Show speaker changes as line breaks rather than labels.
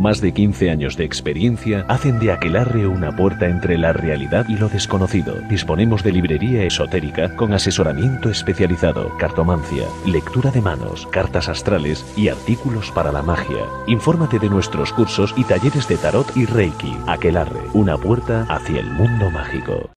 Más de 15 años de experiencia hacen de Aquelarre una puerta entre la realidad y lo desconocido. Disponemos de librería esotérica con asesoramiento especializado, cartomancia, lectura de manos, cartas astrales y artículos para la magia. Infórmate de nuestros cursos y talleres de tarot y reiki. Aquelarre, una puerta hacia el mundo mágico.